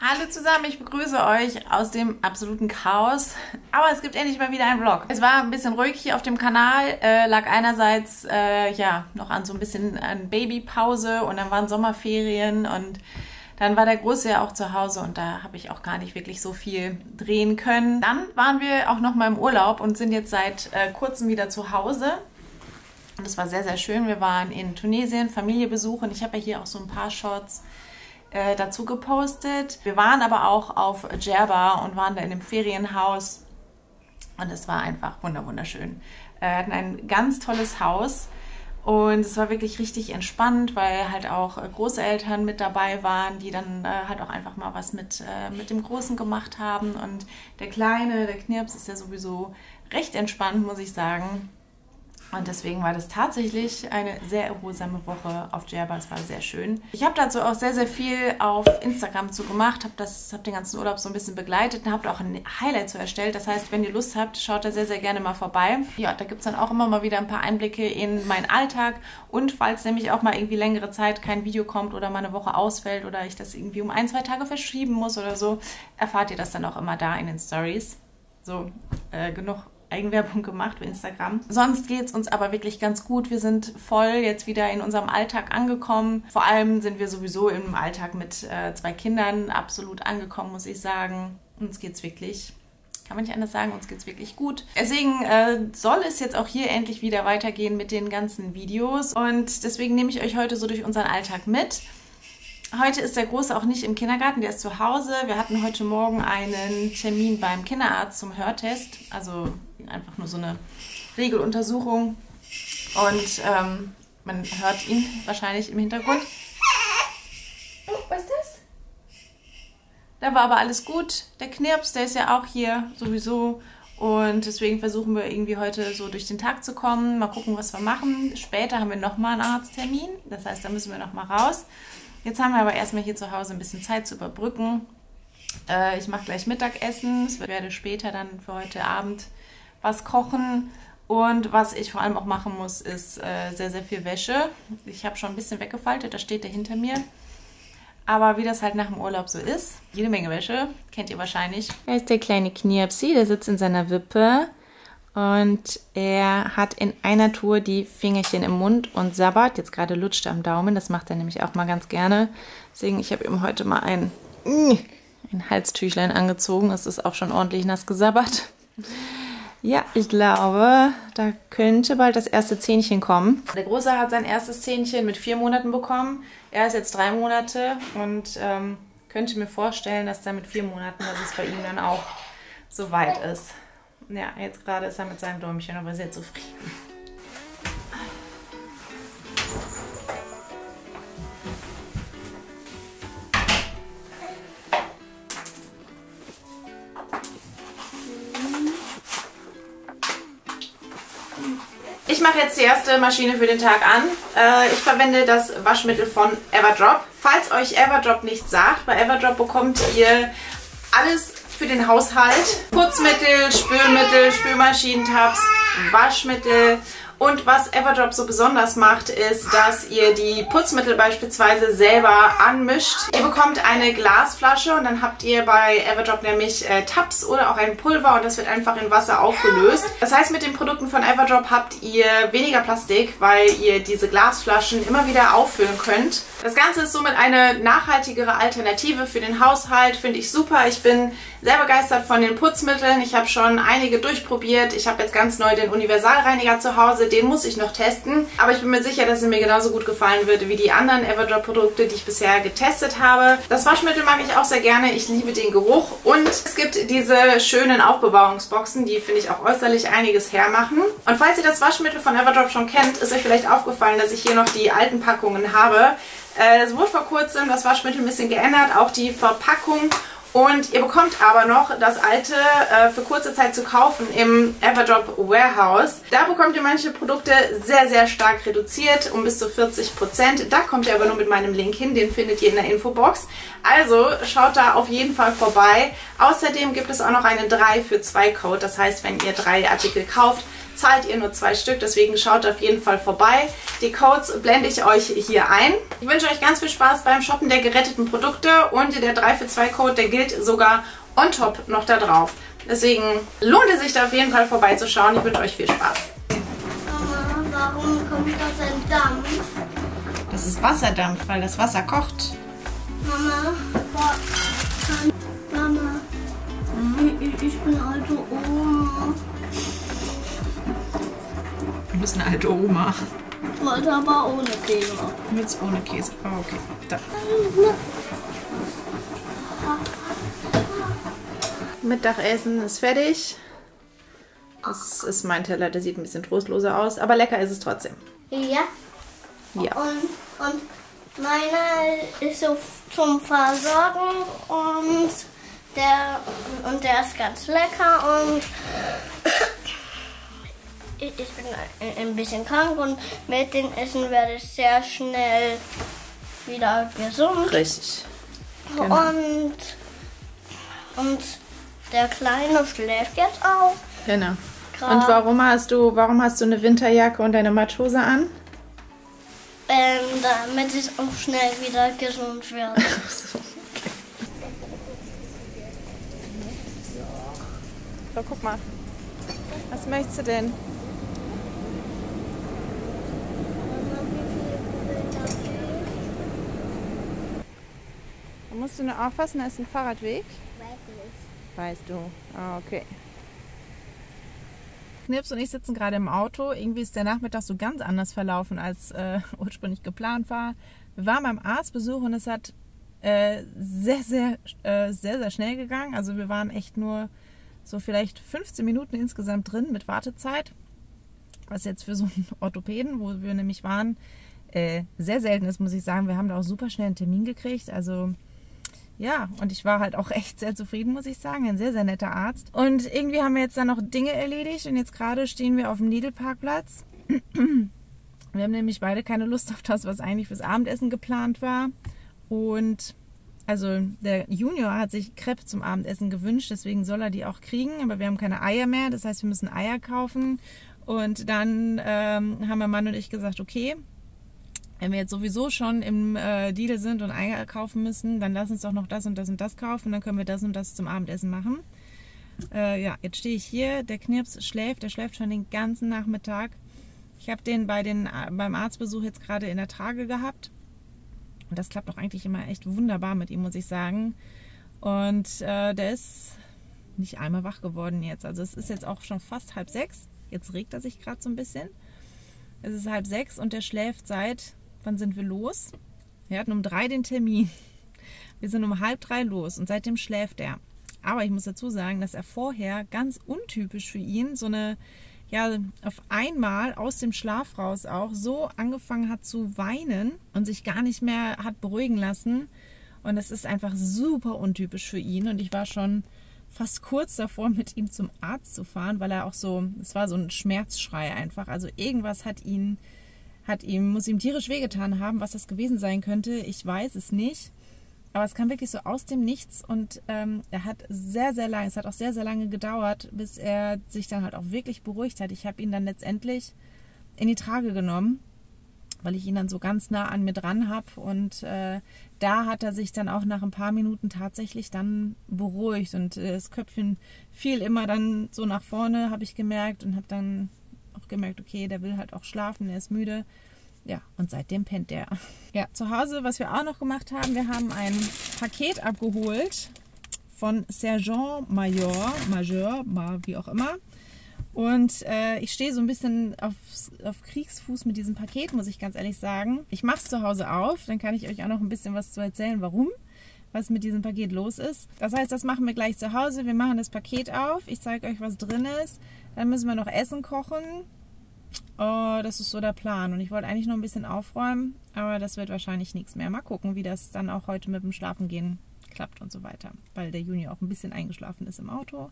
Hallo zusammen, ich begrüße euch aus dem absoluten Chaos. Aber es gibt endlich mal wieder einen Vlog. Es war ein bisschen ruhig hier auf dem Kanal, äh, lag einerseits äh, ja noch an so ein bisschen an Babypause und dann waren Sommerferien und dann war der Große ja auch zu Hause und da habe ich auch gar nicht wirklich so viel drehen können. Dann waren wir auch noch mal im Urlaub und sind jetzt seit äh, kurzem wieder zu Hause. Und das war sehr, sehr schön. Wir waren in Tunesien, Familie besuchen. Ich habe ja hier auch so ein paar Shots äh, dazu gepostet. Wir waren aber auch auf Djerba und waren da in einem Ferienhaus und es war einfach wunderschön. Wir hatten ein ganz tolles Haus und es war wirklich richtig entspannt, weil halt auch Großeltern mit dabei waren, die dann äh, halt auch einfach mal was mit, äh, mit dem Großen gemacht haben. Und der Kleine, der Knirps, ist ja sowieso recht entspannt, muss ich sagen. Und deswegen war das tatsächlich eine sehr erholsame Woche auf Djerba. Es war sehr schön. Ich habe dazu auch sehr, sehr viel auf Instagram zu gemacht, habe hab den ganzen Urlaub so ein bisschen begleitet und habe auch ein Highlight zu erstellt. Das heißt, wenn ihr Lust habt, schaut da sehr, sehr gerne mal vorbei. Ja, da gibt es dann auch immer mal wieder ein paar Einblicke in meinen Alltag. Und falls nämlich auch mal irgendwie längere Zeit kein Video kommt oder mal eine Woche ausfällt oder ich das irgendwie um ein, zwei Tage verschieben muss oder so, erfahrt ihr das dann auch immer da in den Stories. So, äh, genug Eigenwerbung gemacht für Instagram. Sonst geht es uns aber wirklich ganz gut. Wir sind voll jetzt wieder in unserem Alltag angekommen. Vor allem sind wir sowieso im Alltag mit äh, zwei Kindern absolut angekommen, muss ich sagen. Uns geht's wirklich kann man nicht anders sagen, uns geht's wirklich gut. Deswegen äh, soll es jetzt auch hier endlich wieder weitergehen mit den ganzen Videos und deswegen nehme ich euch heute so durch unseren Alltag mit. Heute ist der Große auch nicht im Kindergarten, der ist zu Hause. Wir hatten heute Morgen einen Termin beim Kinderarzt zum Hörtest. Also einfach nur so eine Regeluntersuchung. Und ähm, man hört ihn wahrscheinlich im Hintergrund. Oh, was ist das? Da war aber alles gut. Der Knirps, der ist ja auch hier sowieso. Und deswegen versuchen wir irgendwie heute so durch den Tag zu kommen. Mal gucken, was wir machen. Später haben wir nochmal einen Arzttermin. Das heißt, da müssen wir nochmal raus. Jetzt haben wir aber erstmal hier zu Hause ein bisschen Zeit zu überbrücken. Äh, ich mache gleich Mittagessen. Ich werde später dann für heute Abend was kochen. Und was ich vor allem auch machen muss, ist äh, sehr, sehr viel Wäsche. Ich habe schon ein bisschen weggefaltet, da steht der hinter mir. Aber wie das halt nach dem Urlaub so ist, jede Menge Wäsche, kennt ihr wahrscheinlich. Da ist der kleine Knirpsi, der sitzt in seiner Wippe und er hat in einer Tour die Fingerchen im Mund und sabbert. Jetzt gerade lutscht er am Daumen. Das macht er nämlich auch mal ganz gerne. Deswegen, ich habe ihm heute mal ein, ein Halstüchlein angezogen. Es ist auch schon ordentlich nass gesabbert. Ja, ich glaube, da könnte bald das erste Zähnchen kommen. Der Große hat sein erstes Zähnchen mit vier Monaten bekommen. Er ist jetzt drei Monate und ähm, könnte mir vorstellen, dass er mit vier Monaten, dass es bei ihm dann auch so weit ist. Ja, jetzt gerade ist er mit seinem Däumchen aber sehr zufrieden. Ich mache jetzt die erste Maschine für den Tag an. Äh, ich verwende das Waschmittel von Everdrop. Falls euch Everdrop nichts sagt, bei Everdrop bekommt ihr alles für den Haushalt. Putzmittel, Spülmittel, Spülmaschinentabs, Waschmittel und was Everdrop so besonders macht, ist, dass ihr die Putzmittel beispielsweise selber anmischt. Ihr bekommt eine Glasflasche und dann habt ihr bei Everdrop nämlich äh, Tabs oder auch ein Pulver und das wird einfach in Wasser aufgelöst. Das heißt, mit den Produkten von Everdrop habt ihr weniger Plastik, weil ihr diese Glasflaschen immer wieder auffüllen könnt. Das Ganze ist somit eine nachhaltigere Alternative für den Haushalt, finde ich super. Ich bin sehr begeistert von den Putzmitteln. Ich habe schon einige durchprobiert. Ich habe jetzt ganz neu den Universalreiniger zu Hause den muss ich noch testen. Aber ich bin mir sicher, dass er mir genauso gut gefallen würde wie die anderen Everdrop-Produkte, die ich bisher getestet habe. Das Waschmittel mag ich auch sehr gerne. Ich liebe den Geruch. Und es gibt diese schönen Aufbewahrungsboxen, die finde ich auch äußerlich einiges hermachen. Und falls ihr das Waschmittel von Everdrop schon kennt, ist euch vielleicht aufgefallen, dass ich hier noch die alten Packungen habe. Äh, es wurde vor kurzem das Waschmittel ein bisschen geändert, auch die Verpackung und ihr bekommt aber noch das alte äh, für kurze Zeit zu kaufen im Everdrop Warehouse. Da bekommt ihr manche Produkte sehr, sehr stark reduziert, um bis zu 40%. Da kommt ihr aber nur mit meinem Link hin, den findet ihr in der Infobox. Also schaut da auf jeden Fall vorbei. Außerdem gibt es auch noch einen 3 für 2 Code. Das heißt, wenn ihr drei Artikel kauft, zahlt ihr nur zwei Stück, deswegen schaut auf jeden Fall vorbei. Die Codes blende ich euch hier ein. Ich wünsche euch ganz viel Spaß beim Shoppen der geretteten Produkte und der 3 für 2 Code, der gilt sogar on top noch da drauf. Deswegen lohnt es sich da auf jeden Fall vorbeizuschauen. Ich wünsche euch viel Spaß. Mama, warum kommt da ein Dampf? Das ist Wasserdampf, weil das Wasser kocht. Mama, Mama, ich, ich bin alte Oma. Du bist eine alte Oma. Wollte aber ohne Käse. Jetzt ohne Käse. Oh, okay. Da. Mittagessen ist fertig. Das ist mein Teller, der sieht ein bisschen trostloser aus, aber lecker ist es trotzdem. Ja. Ja. Und, und meiner ist so zum Versorgen und der, und der ist ganz lecker und ich, ich bin ein, ein bisschen krank und mit dem Essen werde ich sehr schnell wieder gesund. Richtig. Genau. Und, und der Kleine schläft jetzt auch. Genau. Grad. Und warum hast du, warum hast du eine Winterjacke und eine Matschhose an? Ähm, damit ich auch schnell wieder gesund werde. So, guck mal. Was möchtest du denn? Musst du nur aufpassen, da ist ein Fahrradweg. Weißt du. Ah, okay. Knips und ich sitzen gerade im Auto. Irgendwie ist der Nachmittag so ganz anders verlaufen, als äh, ursprünglich geplant war. Wir waren beim Arztbesuch und es hat äh, sehr, sehr, äh, sehr, sehr schnell gegangen. Also wir waren echt nur so vielleicht 15 Minuten insgesamt drin mit Wartezeit. Was jetzt für so einen Orthopäden, wo wir nämlich waren, äh, sehr selten ist, muss ich sagen. Wir haben da auch super schnell einen Termin gekriegt. Also ja, und ich war halt auch echt sehr zufrieden, muss ich sagen. Ein sehr, sehr netter Arzt. Und irgendwie haben wir jetzt dann noch Dinge erledigt und jetzt gerade stehen wir auf dem Lidl-Parkplatz. Wir haben nämlich beide keine Lust auf das, was eigentlich fürs Abendessen geplant war. Und also der Junior hat sich Crepe zum Abendessen gewünscht, deswegen soll er die auch kriegen. Aber wir haben keine Eier mehr, das heißt, wir müssen Eier kaufen. Und dann ähm, haben mein Mann und ich gesagt, okay, wenn wir jetzt sowieso schon im äh, Deal sind und Eier kaufen müssen, dann lass uns doch noch das und das und das kaufen, dann können wir das und das zum Abendessen machen. Äh, ja, jetzt stehe ich hier, der Knirps schläft, der schläft schon den ganzen Nachmittag. Ich habe den, bei den beim Arztbesuch jetzt gerade in der Trage gehabt. Und das klappt auch eigentlich immer echt wunderbar mit ihm, muss ich sagen. Und äh, der ist nicht einmal wach geworden jetzt. Also es ist jetzt auch schon fast halb sechs. Jetzt regt er sich gerade so ein bisschen. Es ist halb sechs und der schläft seit Wann sind wir los? Wir hatten um drei den Termin. Wir sind um halb drei los und seitdem schläft er. Aber ich muss dazu sagen, dass er vorher ganz untypisch für ihn so eine, ja, auf einmal aus dem Schlaf raus auch so angefangen hat zu weinen und sich gar nicht mehr hat beruhigen lassen. Und das ist einfach super untypisch für ihn. Und ich war schon fast kurz davor, mit ihm zum Arzt zu fahren, weil er auch so, es war so ein Schmerzschrei einfach. Also irgendwas hat ihn hat ihm, muss ihm tierisch wehgetan haben. Was das gewesen sein könnte, ich weiß es nicht. Aber es kam wirklich so aus dem Nichts und ähm, er hat sehr, sehr lange, es hat auch sehr, sehr lange gedauert, bis er sich dann halt auch wirklich beruhigt hat. Ich habe ihn dann letztendlich in die Trage genommen, weil ich ihn dann so ganz nah an mir dran habe und äh, da hat er sich dann auch nach ein paar Minuten tatsächlich dann beruhigt und äh, das Köpfchen fiel immer dann so nach vorne, habe ich gemerkt und habe dann gemerkt, okay, der will halt auch schlafen, er ist müde. Ja, und seitdem pennt der. Ja, zu Hause, was wir auch noch gemacht haben, wir haben ein Paket abgeholt von Sergent Major, Major, wie auch immer. Und äh, ich stehe so ein bisschen auf, auf Kriegsfuß mit diesem Paket, muss ich ganz ehrlich sagen. Ich mache es zu Hause auf, dann kann ich euch auch noch ein bisschen was zu erzählen, warum, was mit diesem Paket los ist. Das heißt, das machen wir gleich zu Hause. Wir machen das Paket auf. Ich zeige euch, was drin ist. Dann müssen wir noch Essen kochen. Oh, das ist so der Plan. Und ich wollte eigentlich noch ein bisschen aufräumen, aber das wird wahrscheinlich nichts mehr. Mal gucken, wie das dann auch heute mit dem Schlafengehen klappt und so weiter. Weil der Juni auch ein bisschen eingeschlafen ist im Auto.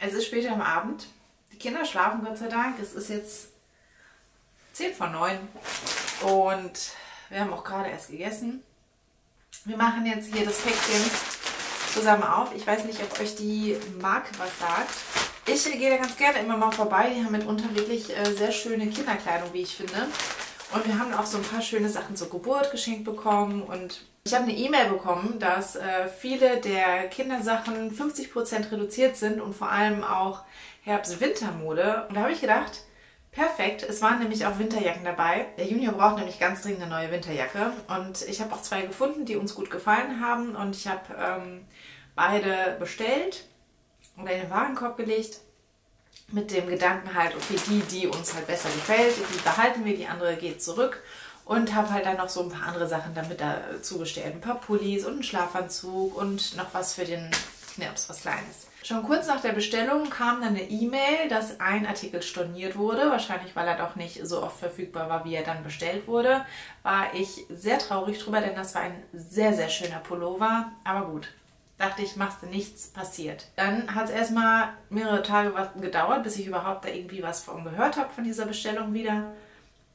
Es ist später am Abend. Die Kinder schlafen Gott sei Dank. Es ist jetzt 10 vor 9 und wir haben auch gerade erst gegessen. Wir machen jetzt hier das Päckchen zusammen auf. Ich weiß nicht, ob euch die Marke was sagt. Ich gehe da ganz gerne immer mal vorbei. Die haben mitunter wirklich äh, sehr schöne Kinderkleidung, wie ich finde. Und wir haben auch so ein paar schöne Sachen zur Geburt geschenkt bekommen. Und ich habe eine E-Mail bekommen, dass äh, viele der Kindersachen 50% reduziert sind und vor allem auch Herbst-Wintermode. Und da habe ich gedacht, perfekt. Es waren nämlich auch Winterjacken dabei. Der Junior braucht nämlich ganz dringend eine neue Winterjacke. Und ich habe auch zwei gefunden, die uns gut gefallen haben. Und ich habe ähm, beide bestellt und in den Warenkorb gelegt mit dem Gedanken halt, okay, die, die uns halt besser gefällt, die behalten wir, die andere geht zurück und habe halt dann noch so ein paar andere Sachen damit dazu bestellt. Ein paar Pullis und einen Schlafanzug und noch was für den Knirps, was Kleines. Schon kurz nach der Bestellung kam dann eine E-Mail, dass ein Artikel storniert wurde. Wahrscheinlich, weil er doch nicht so oft verfügbar war, wie er dann bestellt wurde. War ich sehr traurig drüber, denn das war ein sehr, sehr schöner Pullover. Aber gut, dachte ich, machst du nichts, passiert. Dann hat es erstmal mehrere Tage gedauert, bis ich überhaupt da irgendwie was von gehört habe, von dieser Bestellung wieder.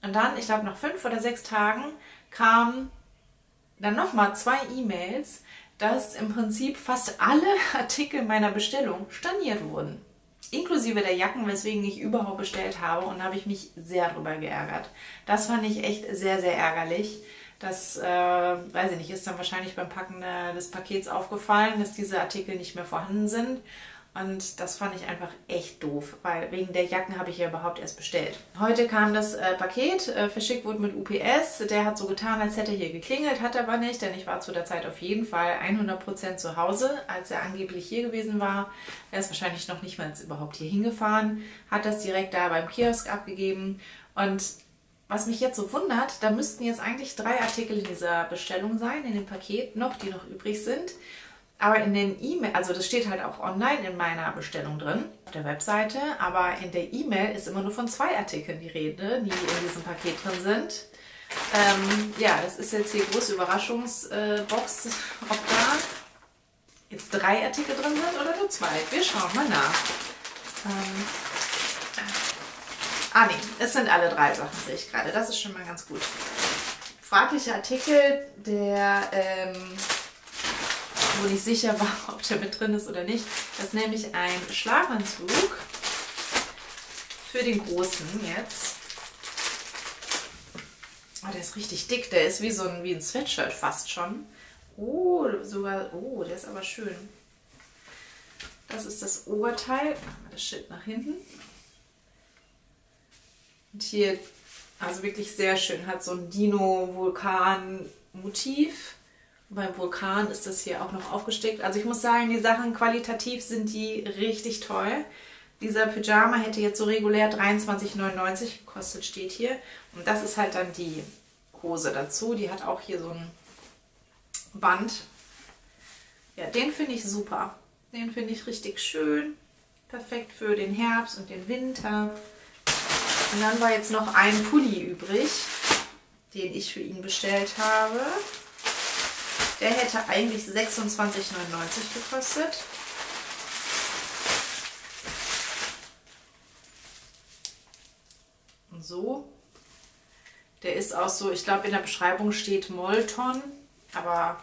Und dann, ich glaube, nach fünf oder sechs Tagen kamen dann nochmal zwei E-Mails, dass im Prinzip fast alle Artikel meiner Bestellung storniert wurden. Inklusive der Jacken, weswegen ich überhaupt bestellt habe und da habe ich mich sehr drüber geärgert. Das fand ich echt sehr, sehr ärgerlich. Das, äh, weiß ich nicht, ist dann wahrscheinlich beim Packen des Pakets aufgefallen, dass diese Artikel nicht mehr vorhanden sind. Und das fand ich einfach echt doof, weil wegen der Jacken habe ich ja überhaupt erst bestellt. Heute kam das äh, Paket, äh, verschickt wurde mit UPS. Der hat so getan, als hätte er hier geklingelt, hat aber nicht, denn ich war zu der Zeit auf jeden Fall 100% zu Hause, als er angeblich hier gewesen war. Er ist wahrscheinlich noch nicht mal überhaupt hier hingefahren, hat das direkt da beim Kiosk abgegeben und was mich jetzt so wundert, da müssten jetzt eigentlich drei Artikel in dieser Bestellung sein, in dem Paket noch, die noch übrig sind. Aber in den E-Mail, also das steht halt auch online in meiner Bestellung drin, auf der Webseite, aber in der E-Mail ist immer nur von zwei Artikeln die Rede, die in diesem Paket drin sind. Ähm, ja, das ist jetzt hier große Überraschungsbox, äh, ob da jetzt drei Artikel drin sind oder nur zwei. Wir schauen mal nach. Ähm, Ah nee, es sind alle drei Sachen, sehe ich gerade. Das ist schon mal ganz gut. Fragliche Artikel, der, ähm, wo nicht sicher war, ob der mit drin ist oder nicht. Das ist nämlich ein Schlafanzug für den Großen jetzt. Oh, der ist richtig dick. Der ist wie so ein, wie ein Sweatshirt fast schon. Oh, sogar, oh, der ist aber schön. Das ist das Oberteil. Machen wir das Schild nach hinten. Und hier, also wirklich sehr schön, hat so ein Dino-Vulkan-Motiv. Beim Vulkan ist das hier auch noch aufgesteckt. Also ich muss sagen, die Sachen qualitativ sind die richtig toll. Dieser Pyjama hätte jetzt so regulär 23,99 gekostet, steht hier. Und das ist halt dann die Hose dazu. Die hat auch hier so ein Band. Ja, den finde ich super. Den finde ich richtig schön. Perfekt für den Herbst und den Winter. Und dann war jetzt noch ein Pulli übrig, den ich für ihn bestellt habe. Der hätte eigentlich 26,99 gekostet. Und so. Der ist auch so, ich glaube in der Beschreibung steht Molton, aber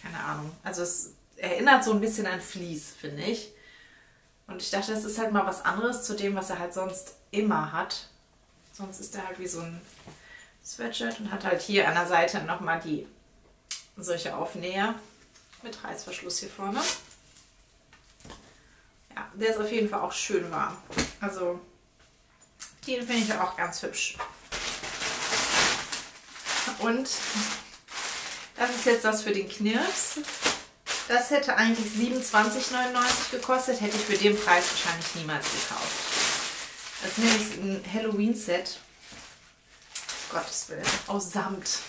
keine Ahnung. Also es erinnert so ein bisschen an Vlies, finde ich. Und ich dachte, das ist halt mal was anderes zu dem, was er halt sonst immer hat. Sonst ist der halt wie so ein Sweatshirt und hat halt hier an der Seite nochmal die solche Aufnäher mit Reißverschluss hier vorne. Ja, der ist auf jeden Fall auch schön warm. Also den finde ich auch ganz hübsch. Und das ist jetzt das für den Knirps. Das hätte eigentlich 27,99 gekostet, hätte ich für den Preis wahrscheinlich niemals gekauft. Das ist nämlich ein Halloween-Set. Gottes Willen. Aus Samt.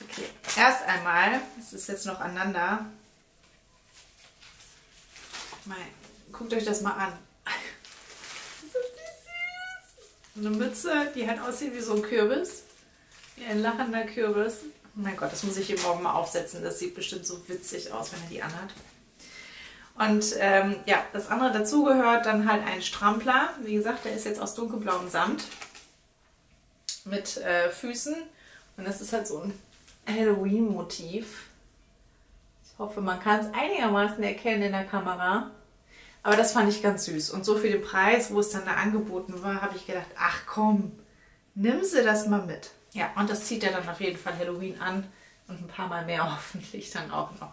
Okay, erst einmal, es ist jetzt noch aneinander. Mal, guckt euch das mal an. so süß. Eine Mütze, die halt aussieht wie so ein Kürbis. Wie ein lachender Kürbis. Oh mein Gott, das muss ich hier morgen mal aufsetzen. Das sieht bestimmt so witzig aus, wenn er die anhat. Und ähm, ja, das andere dazu gehört dann halt ein Strampler. Wie gesagt, der ist jetzt aus dunkelblauem Samt mit äh, Füßen. Und das ist halt so ein Halloween-Motiv. Ich hoffe, man kann es einigermaßen erkennen in der Kamera. Aber das fand ich ganz süß. Und so für den Preis, wo es dann da angeboten war, habe ich gedacht, ach komm, nimm sie das mal mit. Ja, und das zieht ja dann auf jeden Fall Halloween an und ein paar Mal mehr hoffentlich dann auch noch.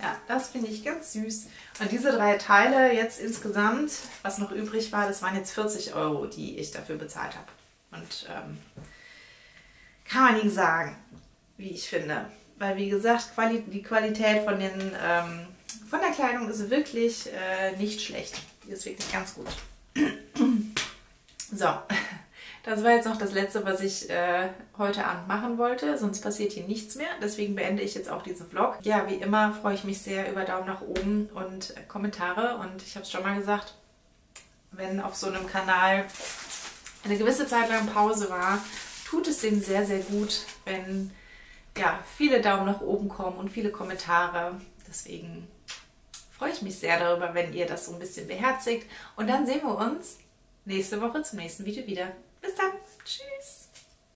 Ja, das finde ich ganz süß. Und diese drei Teile jetzt insgesamt, was noch übrig war, das waren jetzt 40 Euro, die ich dafür bezahlt habe. Und ähm, kann man nicht sagen, wie ich finde. Weil wie gesagt, Quali die Qualität von, den, ähm, von der Kleidung ist wirklich äh, nicht schlecht. Die ist wirklich ganz gut. so, das war jetzt noch das Letzte, was ich äh, heute Abend machen wollte. Sonst passiert hier nichts mehr. Deswegen beende ich jetzt auch diesen Vlog. Ja, wie immer freue ich mich sehr über Daumen nach oben und äh, Kommentare. Und ich habe es schon mal gesagt, wenn auf so einem Kanal eine gewisse Zeit lang Pause war, tut es dem sehr, sehr gut, wenn ja, viele Daumen nach oben kommen und viele Kommentare. Deswegen freue ich mich sehr darüber, wenn ihr das so ein bisschen beherzigt. Und dann sehen wir uns nächste Woche zum nächsten Video wieder. Bis dann. Tschüss.